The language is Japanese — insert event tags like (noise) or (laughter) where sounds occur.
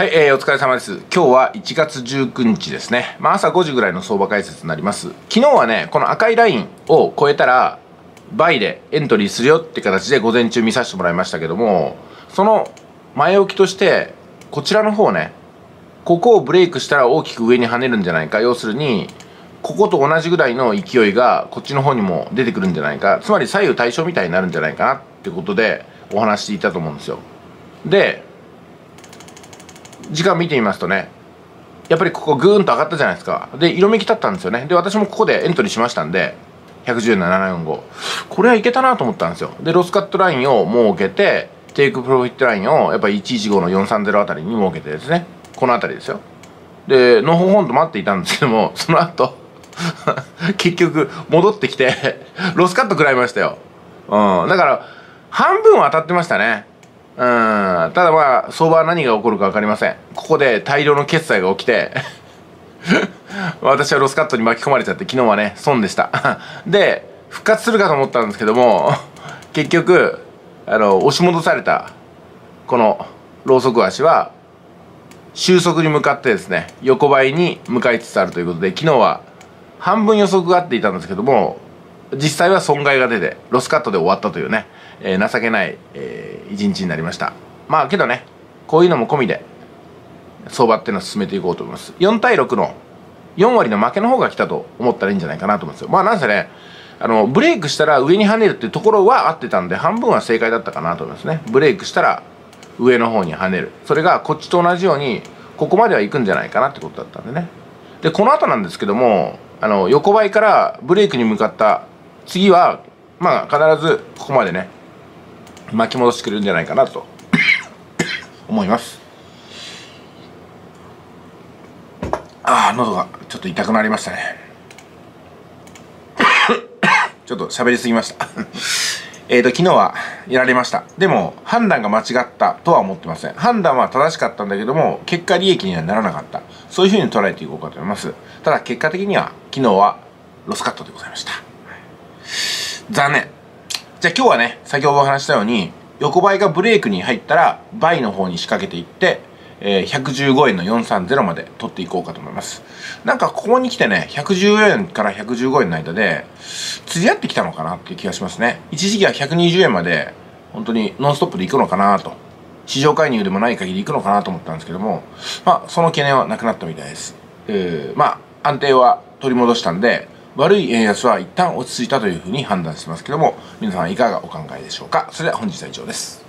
はい、えー、お疲れ様です。今日は1月19日ですね。まあ朝5時ぐらいの相場解説になります。昨日はね、この赤いラインを超えたら、バイでエントリーするよって形で午前中見させてもらいましたけども、その前置きとして、こちらの方ね、ここをブレイクしたら大きく上に跳ねるんじゃないか。要するに、ここと同じぐらいの勢いがこっちの方にも出てくるんじゃないか。つまり左右対称みたいになるんじゃないかなってことでお話していたと思うんですよ。で、時間見てみますとねやっぱりここグーンと上がったじゃないですか。で色めき立ったんですよね。で私もここでエントリーしましたんで110745これはいけたなと思ったんですよ。でロスカットラインを設けて take profit ラインをやっぱり115の430あたりに設けてですね。この辺りですよ。でのほほんと待っていたんですけども (laughs) その後結局戻ってきてロスカット食らいましたよ。うん。だから半分は当たってましたね。うん。ただまあ相場は何が起こるか分かりません。ここで大量の決済が起きて (laughs) 私はロスカットに巻き込まれちゃって昨日はね損でした。(laughs) で復活するかと思ったんですけども (laughs) 結局あの押し戻されたこのロウソク足は収束に向かってですね横ばいに向かいつつあるということで昨日は半分予測があっていたんですけども実際は損害が出てロスカットで終わったというね、えー、情けない、えー、一日になりました。まあけどねこういうのも込みで相場っていうのを進めていこうと思います。4対6の4割の負けの方が来たと思ったらいいんじゃないかなと思うんですよ。まあなんせねあのブレイクしたら上に跳ねるっていうところは合ってたんで半分は正解だったかなと思いますね。ブレイクしたら上の方に跳ねる。それがこっちと同じようにここまでは行くんじゃないかなってことだったんでね。でこの後なんですけどもあの横ばいからブレイクに向かった次はまあ必ずここまでね巻き戻してくれるんじゃないかなと。思います。ああ喉がちょっと痛くなりましたね。(coughs) ちょっと喋りすぎました。(laughs) えっと昨日はやられました。でも判断が間違ったとは思ってません。判断は正しかったんだけども結果利益にはならなかった。そういうふうに捉えていこうかと思います。ただ結果的には昨日はロスカットでございました。残念。じゃあ今日はね先ほどお話したように横ばいがブレイクに入ったら倍の方に仕掛けていってえー、115円の430まで取っていこうかと思います。なんかここに来てね110円から115円の間で釣り合ってきたのかなっていう気がしますね。一時期は120円まで本当にノンストップで行くのかなと。市場介入でもない限り行くのかなと思ったんですけどもまあその懸念はなくなったみたいです、えー、まあ安定は取り戻したんで悪い円安は一旦落ち着いたというふうに判断してますけども皆さんいかがお考えでしょうか？それでは本日は以上です。